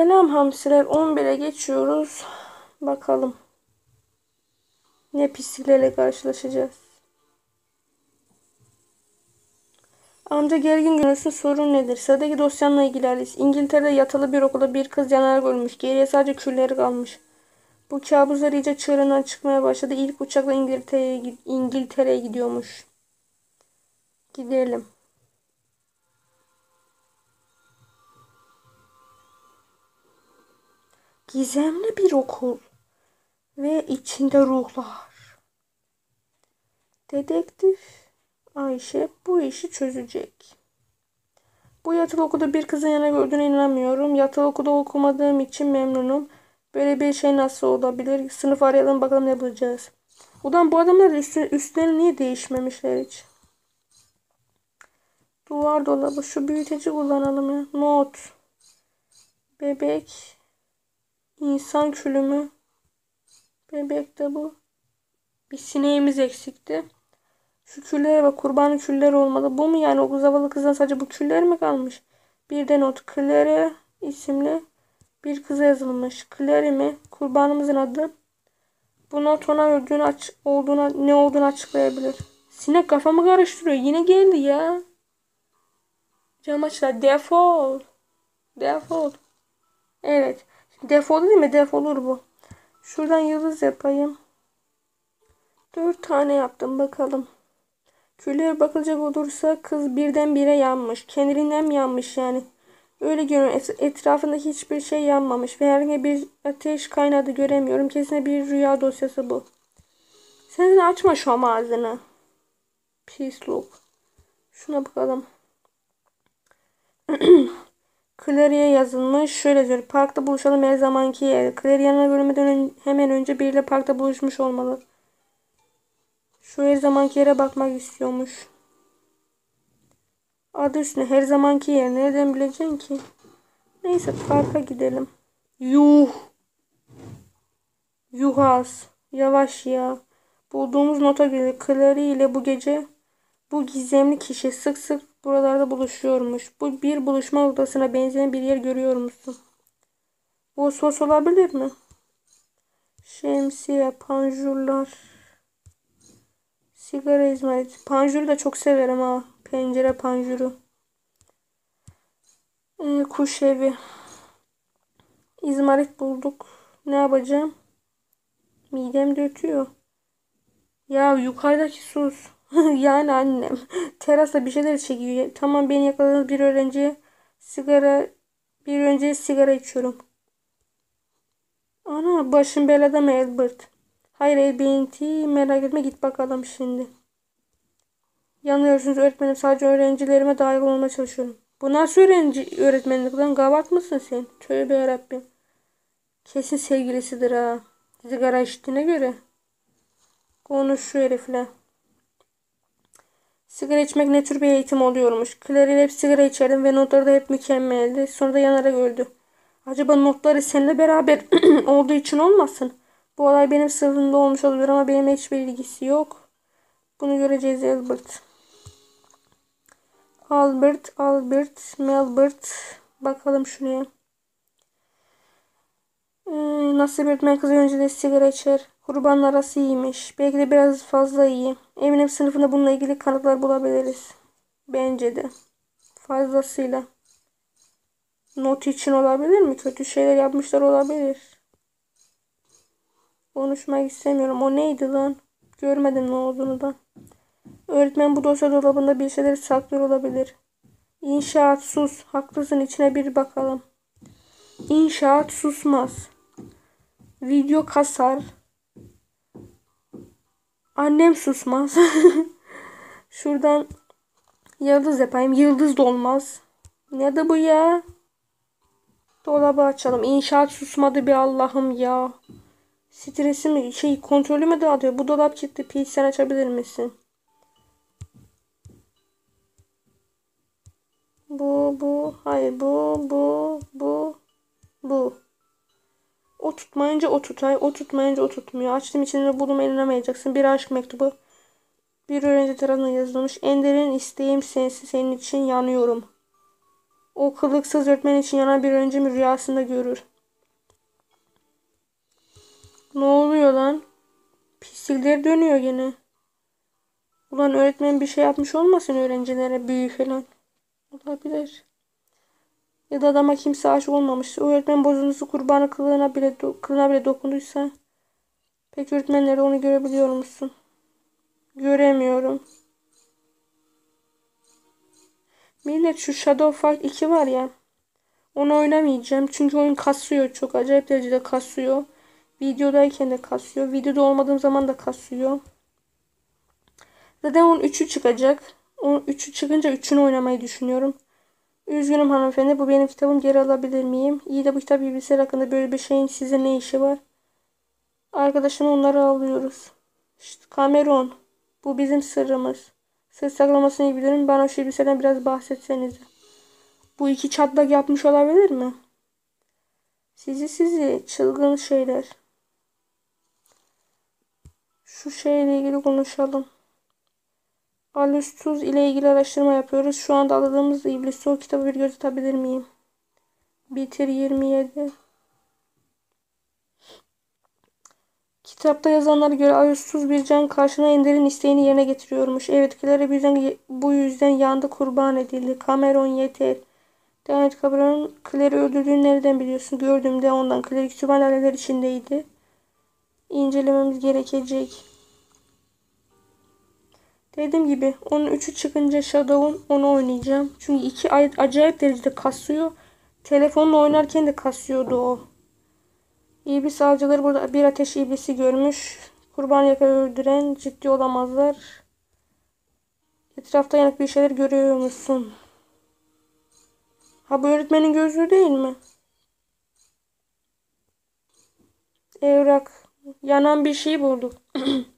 Selam hamsiler 11'e geçiyoruz. Bakalım. Ne pisliklerle karşılaşacağız. Amca gergin görünsün sorun nedir? Sıradaki dosyanla ilgili Alice. İngiltere'de yatılı bir okulda bir kız yanarak ölmüş. Geriye sadece külleri kalmış. Bu kabuslar iyice çığırından çıkmaya başladı. İlk uçakla İngiltere'ye İngiltere'ye gidiyormuş. Gidelim. Gizemli bir okul ve içinde ruhlar. Dedektif Ayşe bu işi çözecek. Bu yatılı okulda bir kızın yana gördüğüne inanamıyorum. Yatılı okulda okumadığım için memnunum. Böyle bir şey nasıl olabilir? Sınıf arayalım bakalım ne bulacağız. Ulan bu adamlar üstü, üstleri niye değişmemişler hiç? Duvar dolabı. Şu büyüteci kullanalım ya. Not. Bebek. İnsan külümü. Bebek de bu. Bir sineğimiz eksikti. Şu küllere bak kurbanın külleri olmalı. Bu mu yani o zavallı kızdan sadece bu küller mi kalmış? Bir de not. Claire isimli bir kıza yazılmış. Claire mi? Kurbanımızın adı. Bu not ona öldüğünü aç olduğuna ne olduğunu açıklayabilir. Sinek kafamı karıştırıyor. Yine geldi ya. Cam açlar. Defol. Defol. Evet. Defol değil mi? Defolur bu. Şuradan yıldız yapayım. Dört tane yaptım bakalım. Küllere bakılacak olursa kız birden bire yanmış. Kendinden mi yanmış yani? Öyle görünüyor. Etrafındaki hiçbir şey yanmamış ve herhangi bir ateş kaynadı göremiyorum. Kesin bir rüya dosyası bu. Sen açma şu ağzını. Pisluk. Şuna bakalım. Clary'e yazılmış. Şöyle diyor. Parkta buluşalım her zamanki yer. Clary yanına görmeden hemen önce biriyle parkta buluşmuş olmalı. Şu her zamanki yere bakmak istiyormuş. Adı üstüne her zamanki yer. Nereden bileceksin ki? Neyse parka gidelim. Yuh. Yuhas. Yavaş ya. Bulduğumuz nota göre Clary ile bu gece bu gizemli kişi sık sık buralarda buluşuyormuş. Bu bir buluşma odasına benzeyen bir yer görüyor musun? Bu sos olabilir mi? Şemsiye, panjurlar. Sigara izmariti. Panjuru da çok severim ha. Pencere panjuru. Ee, kuş evi. İzmarit bulduk. Ne yapacağım? Midem dötüyor. Ya yukarıdaki sus. yani annem. Terasta bir şeyler çekiyor. Tamam beni yakaladınız bir öğrenci sigara bir önce sigara içiyorum. Ana başım belada mı Albert? Hayır Elbinti merak etme git bakalım şimdi. Yanıyorsunuz öğretmenim sadece öğrencilerime dahil olmaya çalışıyorum. Bu nasıl öğrenci öğretmenlik lan gavat mısın sen? Tövbe yarabbim. Kesin sevgilisidir ha. Sigara içtiğine göre. Konuş şu herifle. Sigara içmek ne tür bir eğitim oluyormuş. Claire hep sigara içerdim ve notları da hep mükemmeldi. Sonra da yanarak öldü. Acaba notları seninle beraber olduğu için olmasın? Bu olay benim sırrımda olmuş olabilir ama benim hiçbir ilgisi yok. Bunu göreceğiz Albert. Albert, Albert, Melbert. Bakalım şuraya. Ee, nasıl bir kızı önce de sigara içer. Kurbanın arası iyiymiş. Belki de biraz fazla iyi. Eminim sınıfında bununla ilgili kanıtlar bulabiliriz. Bence de. Fazlasıyla. Not için olabilir mi? Kötü şeyler yapmışlar olabilir. Konuşmak istemiyorum. O neydi lan? Görmedim ne olduğunu da. Öğretmen bu dosya dolabında bir şeyler saklıyor olabilir. İnşaat sus. Haklısın içine bir bakalım. İnşaat susmaz. Video kasar. Annem susmaz. Şuradan yıldız yapayım. Yıldız da olmaz. Ne de bu ya? Dolabı açalım. İnşaat susmadı bir Allah'ım ya. Stresi mi şey kontrolü mü dağıtıyor? Bu dolap çıktı. Pil sen açabilir misin? Bu bu hayır bu bu bu bu. Tutmayınca o tutay, o tutmayınca o tutmuyor. Açtım içinde buldum elinemeyeceksin. Bir aşk mektubu. Bir öğrenci tarafından yazılmış. En derin isteğim sensin. Senin için yanıyorum. O kılıksız öğretmen için yanan bir öncemi rüyasında görür. Ne oluyor lan? Pislikler dönüyor gene. Ulan öğretmen bir şey yapmış olmasın öğrencilere büyü falan. Olabilir. Ya da adama kimse aşık olmamış. O öğretmen bozuntusu kurbanı kılığına bile, kılığına bile dokunduysa. Peki öğretmenleri onu görebiliyor musun? Göremiyorum. Millet şu Shadow Fight 2 var ya. Onu oynamayacağım. Çünkü oyun kasıyor çok. Acayip derecede kasıyor. Videodayken de kasıyor. Videoda olmadığım zaman da kasıyor. Zaten onun 3'ü çıkacak. Onun 3'ü çıkınca 3'ünü oynamayı düşünüyorum. Üzgünüm hanımefendi. Bu benim kitabım. Geri alabilir miyim? İyi de bu kitap bilgisayar hakkında böyle bir şeyin size ne işi var? Arkadaşım onları alıyoruz. İşte Cameron. Bu bizim sırrımız. Sır saklamasını iyi bilirim. Bana şu elbiseden biraz bahsetseniz. Bu iki çatlak yapmış olabilir mi? Sizi sizi çılgın şeyler. Şu şeyle ilgili konuşalım. Alustus ile ilgili araştırma yapıyoruz. Şu anda aldığımız İblis Soğuk kitabı bir göz atabilir miyim? Bitir 27. Kitapta yazanlara göre Alustus bir can karşına Ender'in isteğini yerine getiriyormuş. Evet, Claire bu yüzden, bu yüzden yandı kurban edildi. Cameron yeter. Demet Cameron Claire'i öldürdüğünü nereden biliyorsun? Gördüm de ondan. Claire kütüphaneler içindeydi. İncelememiz gerekecek. Dediğim gibi onun üçü çıkınca Shadow'un onu oynayacağım. Çünkü iki ay acayip derecede kasıyor. Telefonla oynarken de kasıyordu o. İblis avcıları burada bir ateş iblisi görmüş. Kurban yaka öldüren ciddi olamazlar. Etrafta yanık bir şeyler görüyor musun? Ha bu öğretmenin gözlüğü değil mi? Evrak. Yanan bir şey bulduk.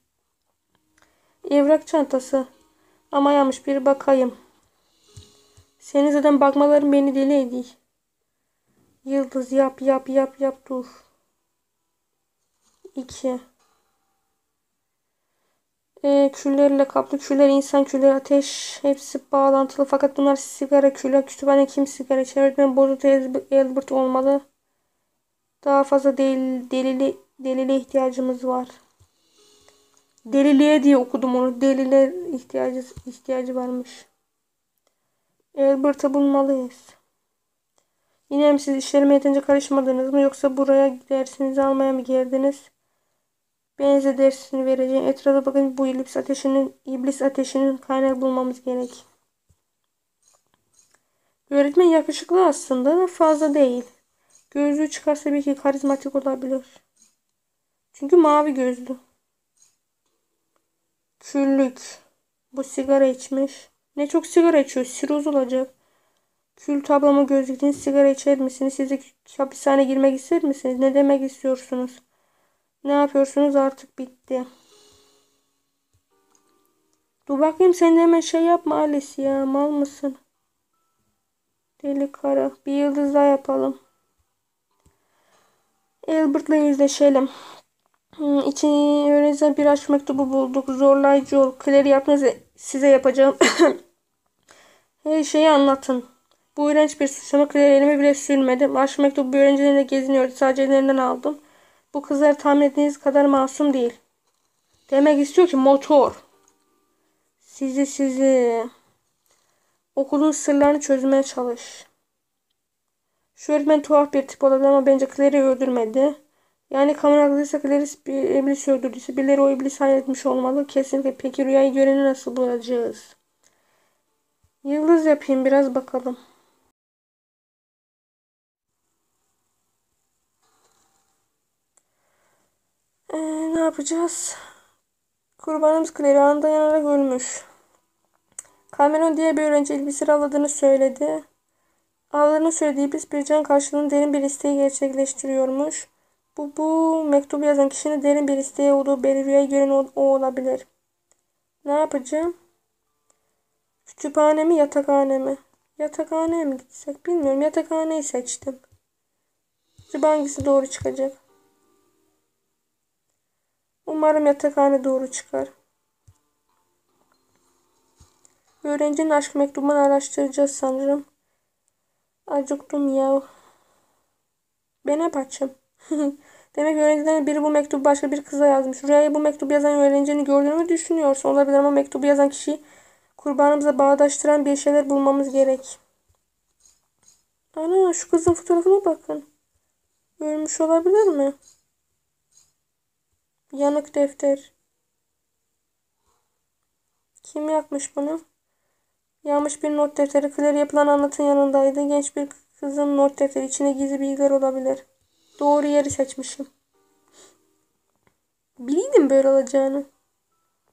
Evrak çantası. Ama yanmış bir bakayım. Senin zaten bakmaların beni deli ediyor. Yıldız yap yap yap yap dur. 2 e, küllerle kaplı küller, insan külleri, ateş hepsi bağlantılı fakat bunlar sigara küller. Kütüphane kim sigara içer? Öğretmen Bozut Elbert olmalı. Daha fazla del, delili, ihtiyacımız var. Deliliğe diye okudum onu. Delile ihtiyacı, ihtiyacı varmış. Elbert'ı bulmalıyız. Yine mi siz işlerime yeterince karışmadınız mı yoksa buraya dersinizi almaya mı geldiniz? Benze dersini vereceğim. Etrafa bakın bu iblis ateşinin iblis ateşinin kaynağı bulmamız gerek. Öğretmen yakışıklı aslında da fazla değil. Gözlüğü çıkarsa belki karizmatik olabilir. Çünkü mavi gözlü. Küllük. Bu sigara içmiş. Ne çok sigara içiyor. Siroz olacak. Kül tablama gözlükten sigara içer misiniz? Siz hapishane girmek ister misiniz? Ne demek istiyorsunuz? Ne yapıyorsunuz artık bitti. Dur bakayım sen de hemen şey yapma Alice ya. Mal mısın? Deli kara. Bir yıldız daha yapalım. Albert'la yüzleşelim. İçini öğrenciden bir aşk mektubu bulduk. Zorlayıcı ol. Claire yapmanızı size yapacağım. Her şeyi anlatın. Bu iğrenç bir suçlama Claire elime bile sürmedim. Aşk mektubu bir öğrencilerine geziniyordu. Sadece ellerinden aldım. Bu kızlar tahmin ettiğiniz kadar masum değil. Demek istiyor ki motor. Sizi sizi. Okulun sırlarını çözmeye çalış. Şu öğretmen tuhaf bir tip olabilir ama bence Claire'i öldürmedi. Yani kamera haklıysa Claire bir iblis öldürdüyse birileri o iblis halletmiş olmalı. Kesinlikle. Peki rüyayı göreni nasıl bulacağız? Yıldız yapayım biraz bakalım. Ee, ne yapacağız? Kurbanımız Claire anında yanarak ölmüş. Cameron diye bir öğrenci elbisesi avladığını söyledi. Avlarını söylediği biz bir can karşılığında derin bir isteği gerçekleştiriyormuş. Bu, bu mektubu yazan kişinin derin bir isteği olduğu rüyayı gören o, o olabilir. Ne yapacağım? Kütüphane mi yatakhane mi? Yatakhaneye mi gitsek bilmiyorum. Yatakhaneyi seçtim. Acaba hangisi doğru çıkacak? Umarım yatakhane doğru çıkar. Öğrencinin aşk mektubunu araştıracağız sanırım. Acıktım ya. Ben ne yapacağım? Demek öğrencilerden biri bu mektubu başka bir kıza yazmış. Rüyaya bu mektubu yazan öğrencinin gördüğünü mü düşünüyorsun? Olabilir ama mektubu yazan kişi kurbanımıza bağdaştıran bir şeyler bulmamız gerek. Ana şu kızın fotoğrafına bakın. Ölmüş olabilir mi? Yanık defter. Kim yapmış bunu? Yanmış bir not defteri. Claire yapılan anlatın yanındaydı. Genç bir kızın not defteri. İçinde gizli bilgiler olabilir. Doğru yeri seçmişim. Biliydim böyle olacağını.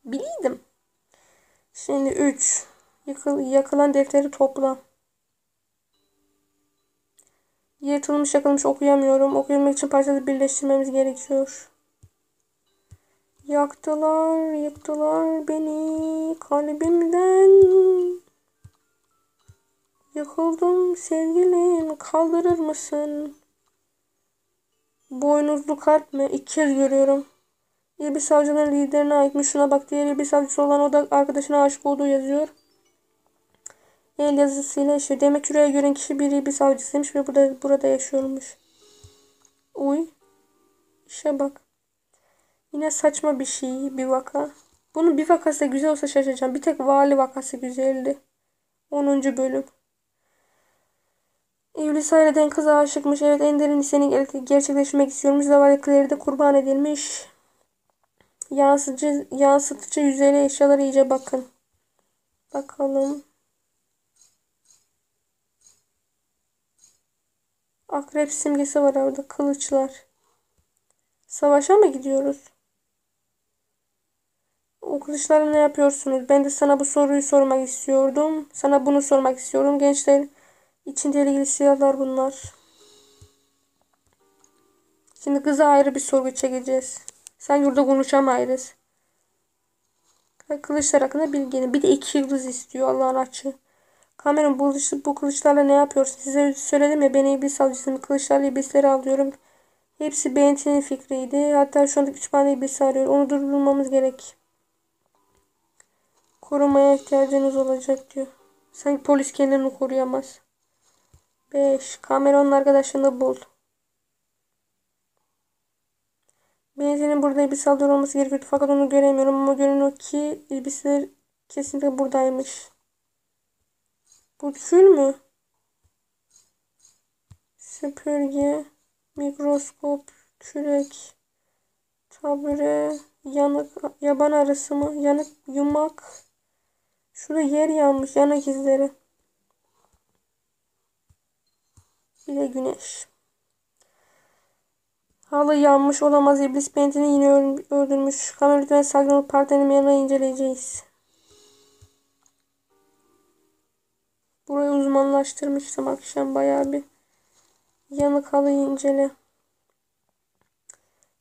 Biliydim. Şimdi 3. Yıkıl, yakılan defteri topla. Yırtılmış yakılmış okuyamıyorum. Okuyabilmek için parçaları birleştirmemiz gerekiyor. Yaktılar, yıktılar beni kalbimden. Yıkıldım sevgilim, kaldırır mısın? Boynuzlu kalp mi? İlk kez görüyorum. Bir savcının liderine aitmiş. Şuna bak diye bir savcısı olan o da arkadaşına aşık olduğu yazıyor. El yazısıyla yaşıyor. Demek ki rüya gören kişi bir bir savcısıymış ve burada, burada yaşıyormuş. Uy. İşe bak. Yine saçma bir şey. Bir vaka. Bunun bir vakası güzel olsa şaşıracağım. Bir tek vali vakası güzeldi. 10. bölüm. İblis aileden kıza aşıkmış. Evet en derin isteğini gerçekleştirmek istiyormuş. Zavallı Claire de kurban edilmiş. Yansıtıcı, yansıtıcı yüzeyli eşyalara iyice bakın. Bakalım. Akrep simgesi var orada. Kılıçlar. Savaşa mı gidiyoruz? O kılıçlarla ne yapıyorsunuz? Ben de sana bu soruyu sormak istiyordum. Sana bunu sormak istiyorum. Gençler içinde ilgili silahlar bunlar. Şimdi kıza ayrı bir sorgu çekeceğiz. Sen burada konuşamayız. Kılıçlar hakkında bilgini. Bir de iki yıldız istiyor Allah'ın açı. Kameran bu, bu kılıçlarla ne yapıyorsun? Size söyledim ya ben iblis savcısıyım. Kılıçlarla iblisleri alıyorum. Hepsi Benti'nin fikriydi. Hatta şu anda kütüphane iblisi arıyor. Onu durdurmamız gerek. Korumaya ihtiyacınız olacak diyor. Sanki polis kendini koruyamaz. 5. Kameranın arkadaşını bul. Benzinin burada bir saldırı olması gerekiyordu fakat onu göremiyorum ama görünüyor ki iblisler kesinlikle buradaymış. Bu kül mü? Süpürge, mikroskop, kürek, tabure, yanık, yaban arısı mı? Yanık, yumak. Şurada yer yanmış, yanık izleri. Bir de güneş. Halı yanmış olamaz. İblis bentini yine öldürmüş. Kamera lütfen saklanıp partnerim yanına inceleyeceğiz. Burayı uzmanlaştırmıştım akşam bayağı bir. Yanık halıyı incele.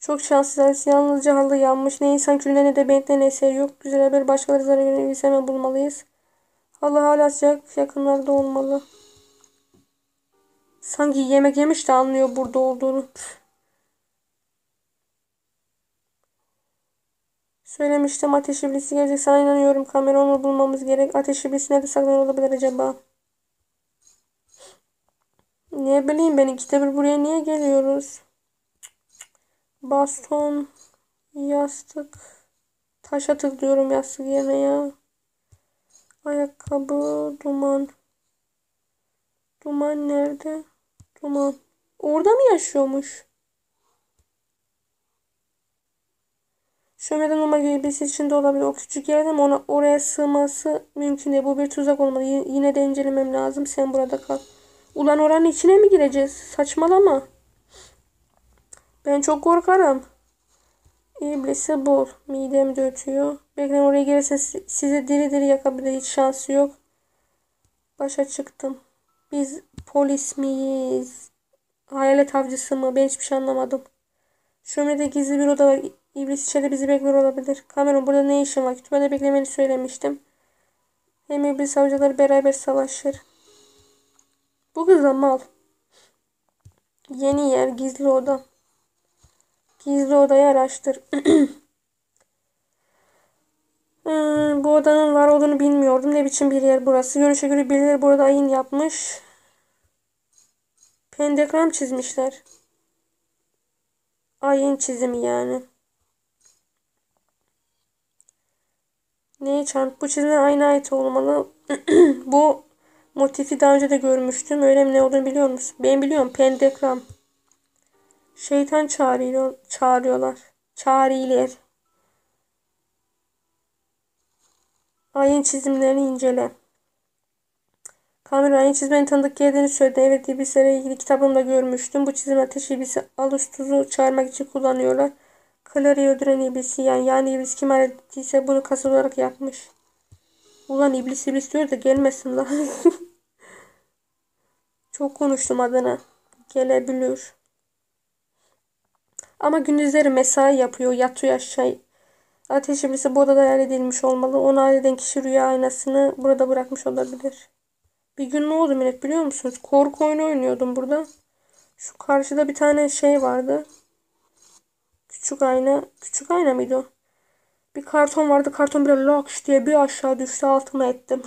Çok şanssız. Yalnızca halı yanmış. Ne insan külüne ne de bentten eser yok. Güzel haber başkaları zarar hemen bulmalıyız. Halı hala sıcak. Yakınlarda olmalı. Sanki yemek yemiş de anlıyor burada olduğunu. Söylemiştim ateş iblisi gelecek. Sana inanıyorum. Kamera onu bulmamız gerek. Ateş iblisi nerede saklanıyor olabilir acaba? Ne bileyim ben ikide bir buraya niye geliyoruz? Baston, yastık, taş atık diyorum yastık yerine ya. Ayakkabı, duman. Duman nerede? Duman. Orada mı yaşıyormuş? Şömeden olma gibisi içinde olabilir. O küçük yerden ona oraya sığması mümkün değil. Bu bir tuzak olmalı. yine de incelemem lazım. Sen burada kal. Ulan oranın içine mi gireceğiz? Saçmalama. Ben çok korkarım. İblisi bul. Midem de ötüyor. Oraya gelirse sizi diri diri yakabilir. Hiç şansı yok. Başa çıktım. Biz polis miyiz? Hayalet avcısı mı? Ben hiçbir şey anlamadım. Şömede gizli bir oda var. İblis içeride bizi bekliyor olabilir. Cameron burada ne işin var? Kütüphane beklemeni söylemiştim. Hem iblis avcıları beraber savaşır. Bu kız mal. Yeni yer gizli oda. Gizli odayı araştır. hmm, bu odanın var olduğunu bilmiyordum. Ne biçim bir yer burası. Görünüşe göre birileri burada ayin yapmış. Pentagram çizmişler. Ayın çizimi yani. Neye çarp? Bu çizime aynı ait olmalı. Bu motifi daha önce de görmüştüm. Öyle mi ne olduğunu biliyor musun? Ben biliyorum. Pentagram. Şeytan çağırıyor, çağırıyorlar. Çağrılar. Ayın çizimlerini incele. Kamera ayın çizmenin tanıdık geldiğini söyledi. Evet ibislere ilgili kitabımda görmüştüm. Bu çizim ateş ibisi alus tuzu çağırmak için kullanıyorlar. Clary'i öldüren iblisi yani, yani iblis kim hallettiyse bunu kasıt olarak yapmış. Ulan iblis iblis diyor da gelmesin lan. Çok konuştum adına. Gelebilir. Ama gündüzleri mesai yapıyor. Yatıyor aşağı. Ateş iblisi bu odada halledilmiş olmalı. Onu halleden kişi rüya aynasını burada bırakmış olabilir. Bir gün ne oldu millet biliyor musunuz? Korku oyunu oynuyordum burada. Şu karşıda bir tane şey vardı. Küçük ayna. Küçük ayna mıydı o? Bir karton vardı. Karton böyle laks diye bir aşağı düştü. Altıma ettim.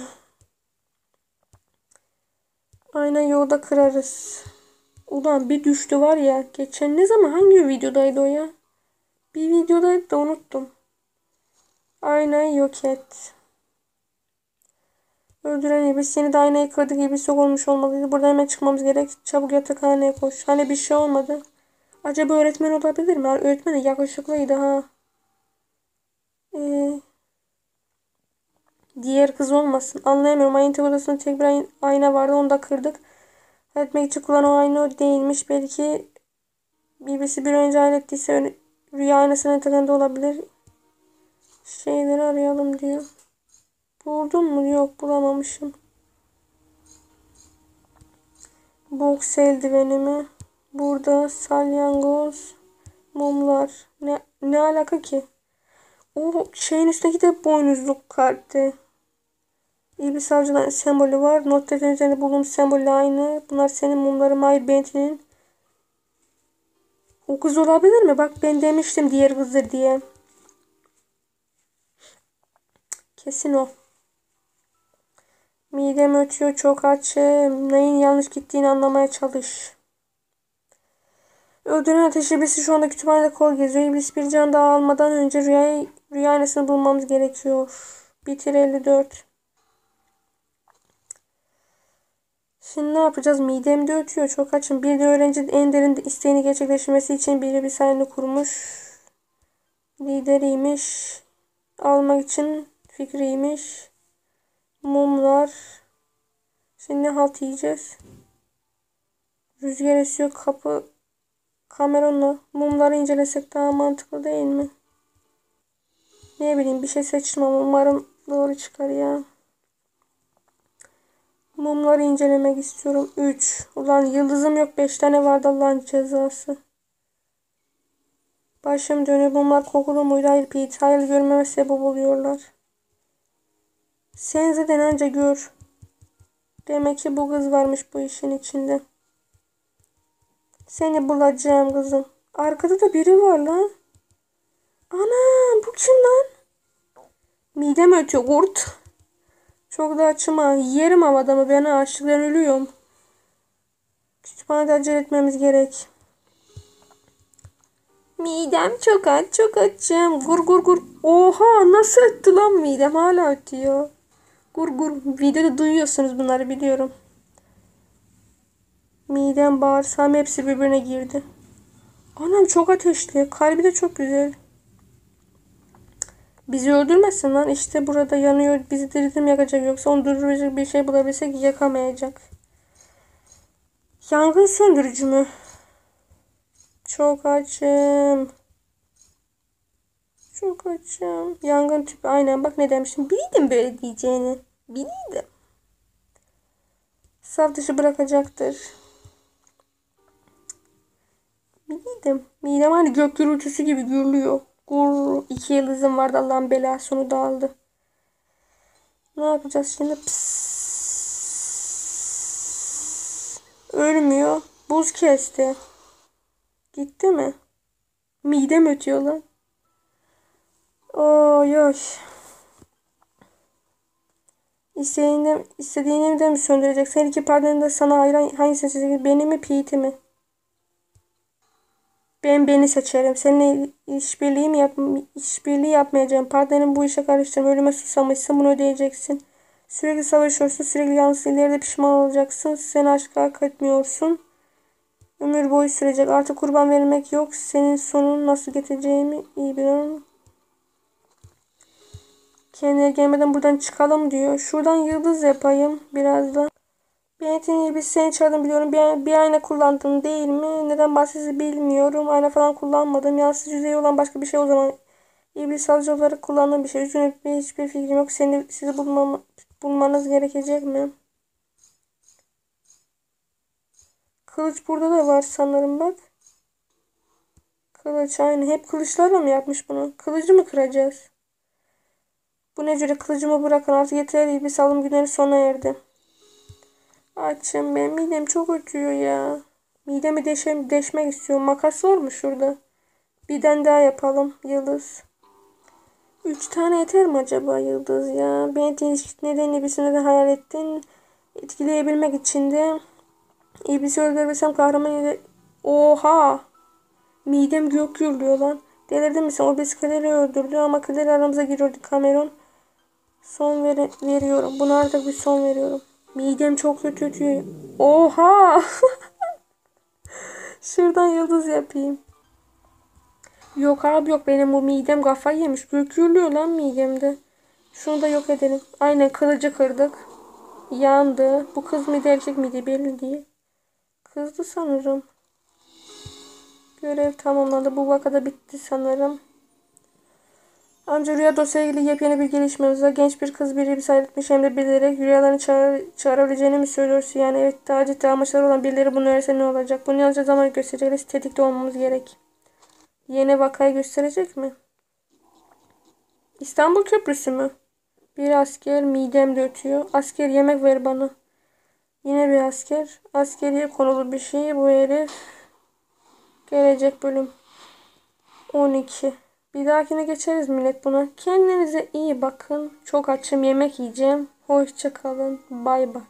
Aynen yolda kırarız. Ulan bir düştü var ya. Geçen ne zaman hangi videodaydı o ya? Bir videodaydı da unuttum. Aynen yok et. Öldüren iblis seni de aynayı kırdık iblis yok olmuş olmalıydı. Burada hemen çıkmamız gerek. Çabuk yatakhaneye koş. Hani bir şey olmadı. Acaba öğretmen olabilir mi? Öğretmen de yakışıklıydı ha. Ee, diğer kız olmasın. Anlayamıyorum. Ayın odasında tek bir ayna vardı. Onu da kırdık. Etmek için kullanan o ayna değilmiş. Belki birisi bir önce hallettiyse rüya aynasının etekinde olabilir. Şeyleri arayalım diyor. Buldum mu? Yok bulamamışım. Boks eldivenimi. Burada salyangoz. Mumlar. Ne, ne alaka ki? O şeyin üstündeki de boynuzluk kartı. Bir savcıların sembolü var. Not defterinin üzerinde bulduğum sembolle aynı. Bunlar senin mumların My Bentley'nin. O kız olabilir mi? Bak ben demiştim diğer kızdır diye. Kesin o. Midem ötüyor çok açım. Neyin yanlış gittiğini anlamaya çalış. Öldüren ateş iblisi şu anda kütüphanede kol geziyor. İblis bir can daha almadan önce rüyayı, rüya aynasını bulmamız gerekiyor. Bitir 54. Şimdi ne yapacağız? Midem de ötüyor. Çok açım. Bir de öğrenci en derin isteğini gerçekleştirmesi için biri bir sayını kurmuş. Lideriymiş. Almak için fikriymiş. Mumlar. Şimdi halt yiyeceğiz. Rüzgar esiyor. Kapı kameranla mumları incelesek daha mantıklı değil mi? Ne bileyim bir şey seçtim ama umarım doğru çıkar ya. Mumları incelemek istiyorum. 3. Ulan yıldızım yok. 5 tane vardı Allah'ın cezası. Başım dönüyor. Bunlar kokulu muydu? Hayır Pete. Hayır görmeme sebep oluyorlar. Sen zaten anca gör. Demek ki bu kız varmış bu işin içinde. Seni bulacağım kızım. Arkada da biri var lan. Ana bu kim lan? Midem ötüyor kurt. Çok da açım ha. Yerim ama adamı. Ben açlıktan ölüyorum. Kütüphanede acele etmemiz gerek. Midem çok aç. Çok açım. Gur gur gur. Oha nasıl öttü lan midem. Hala ötüyor. Gur gur. Videoda duyuyorsunuz bunları biliyorum. Midem bağırsam hepsi birbirine girdi. Anam çok ateşli. Kalbi de çok güzel. Bizi öldürmesin lan. İşte burada yanıyor. Bizi diritim yakacak. Yoksa onu durduracak bir şey bulabilsek yakamayacak. Yangın söndürücü mü? Çok açım. Çok açım. Yangın tüpü. Aynen bak ne demiştim. Biliydim böyle diyeceğini. Biliydim. Saf dışı bırakacaktır. Biliydim. Midem hani gök gürültüsü gibi gürlüyor. Gur. iki yıldızım vardı Allah'ın belası onu da aldı. Ne yapacağız şimdi? Psss. Ölmüyor. Buz kesti. Gitti mi? Midem ötüyor lan. Oy oy. İstediğini, istediğini de mi söndüreceksin? Her iki perdenin de sana ayıran hangisini seçeceksin? Beni mi Pete'i mi? Ben beni seçerim. Seninle işbirliği mi yap işbirliği yapmayacağım. Partnerin bu işe karıştırma. Ölüme susamışsın. Bunu ödeyeceksin. Sürekli savaşıyorsun. Sürekli yalnız ileride pişman olacaksın. Sen aşka hak etmiyorsun. Ömür boyu sürecek. Artık kurban vermek yok. Senin sonun nasıl getireceğimi iyi biliyorum. Kendine gelmeden buradan çıkalım diyor. Şuradan yıldız yapayım birazdan. Benet'in biz seni çağırdım biliyorum. Bir, bir ayna kullandın değil mi? Neden bahsediyorsun bilmiyorum. Ayna falan kullanmadım. Yansız yüzeyi olan başka bir şey o zaman. İblis alıcı olarak kullandığım bir şey. Üzgünüm hiçbir fikrim yok. Seni, sizi bulmam, bulmanız gerekecek mi? Kılıç burada da var sanırım bak. Kılıç aynı. Hep kılıçlarla mı yapmış bunu? Kılıcı mı kıracağız? Bu ne cüre kılıcımı bırakın artık yeter iblis alım günleri sona erdi. Açım ben midem çok ötüyor ya. Midemi deşem, deşmek istiyorum. Makas var mı şurada? Birden daha yapalım yıldız. Üç tane yeter mi acaba yıldız ya? Beni ilişki nedeni iblisini de hayal ettin. Etkileyebilmek için de İblisi öldürebilsem kahraman ile... Oha! Midem gök gürlüyor lan. Delirdin mi sen? O biz Claire'i öldürdü ama Claire aramıza giriyordu Cameron. Son ver veriyorum. Buna artık bir son veriyorum. Midem çok kötü ötüyor. Oha! Şuradan yıldız yapayım. Yok abi yok benim bu midem kafayı yemiş. Gök gürlüyor lan midemde. Şunu da yok edelim. Aynen kılıcı kırdık. Yandı. Bu kız mıydı erkek miydi belli değil. Kızdı sanırım. Görev tamamlandı. Bu vakada bitti sanırım. Ancak rüya dosyayla ilgili yepyeni bir gelişmemiz var. Genç bir kız bir etmiş hem de bilerek rüyalarını çağır, çağırabileceğini mi söylüyorsun? Yani evet daha ciddi amaçları olan birileri bunu öğrense ne olacak? Bunu yalnızca zaman gösterecek. Tetikte olmamız gerek. Yeni vakayı gösterecek mi? İstanbul Köprüsü mü? Bir asker midemde ötüyor. Asker yemek ver bana. Yine bir asker. Askeriye konulu bir şey. Bu herif. Gelecek bölüm. 12. Bir dahakine geçeriz millet buna. Kendinize iyi bakın. Çok açım yemek yiyeceğim. Hoşça kalın. Bay bay.